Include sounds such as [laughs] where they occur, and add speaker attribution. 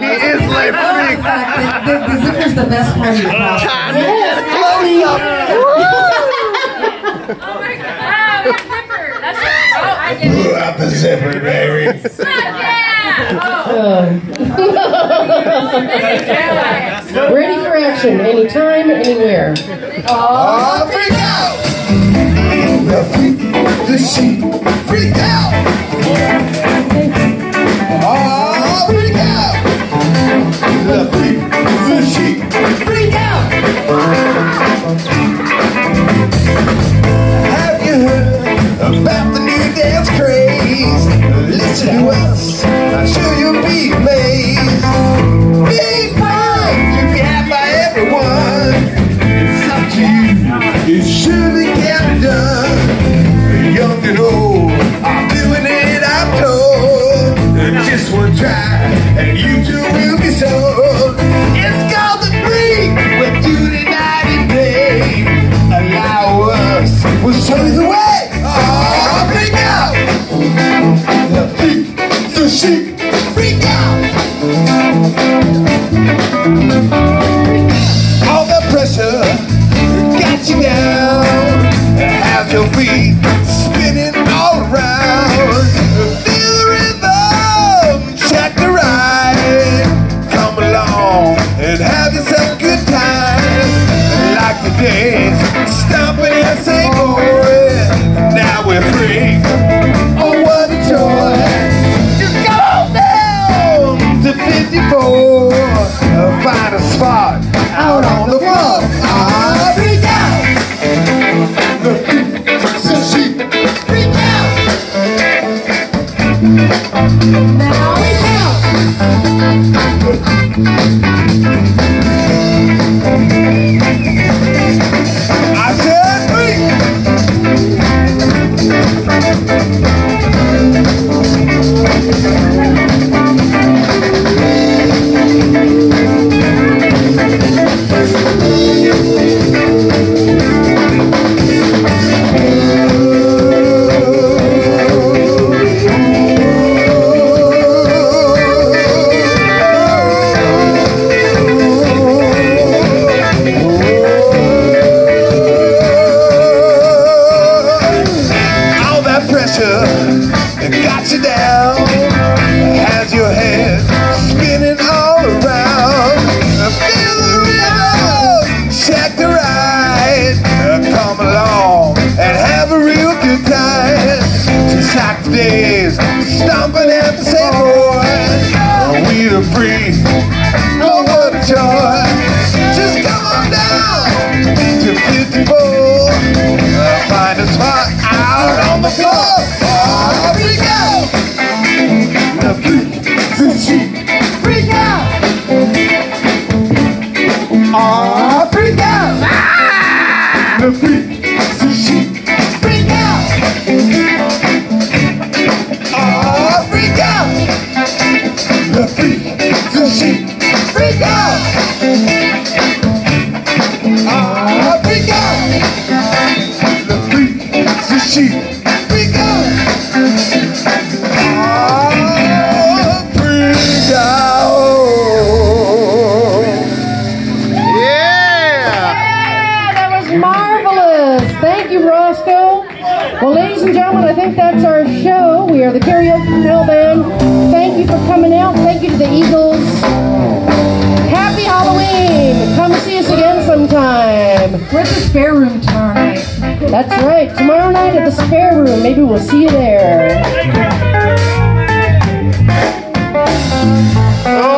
Speaker 1: He is lip sync. [laughs]
Speaker 2: The, the, the zipper's the best part of the costume.
Speaker 1: Close up. [laughs]
Speaker 3: Oh my god. Ah, we have zipper. That's oh, I get it.
Speaker 1: Blew out the zipper, baby. [laughs]
Speaker 3: Yeah. Oh.
Speaker 4: Ready for action, anytime, anywhere.
Speaker 1: Oh, freak out. Le freak, c'est chic, freak out. C'est chic, freak out. Have you heard about the new dance craze? Listen to us, I'm sure you'll All the pressure got you down. Have your feet spinning all around. Feel the rhythm, check the ride. Come along and have yourself a good time. Like the days, stomping and Now freak out. All that got you down. Has your head spinning all around. Feel the rhythm, check the ride. Come along and have a real good time. Just like the days, stomping at the Savoy. We the free. Freak,
Speaker 4: Well, ladies and gentlemen, I think that's our show. We are the Karaoke Hell Band. Thank you for coming out. Thank you to the Eagles. Happy Halloween. Come see us again sometime.
Speaker 2: We're at the spare room tomorrow night.
Speaker 4: That's right. Tomorrow night at the spare room. Maybe we'll see you there.
Speaker 1: Only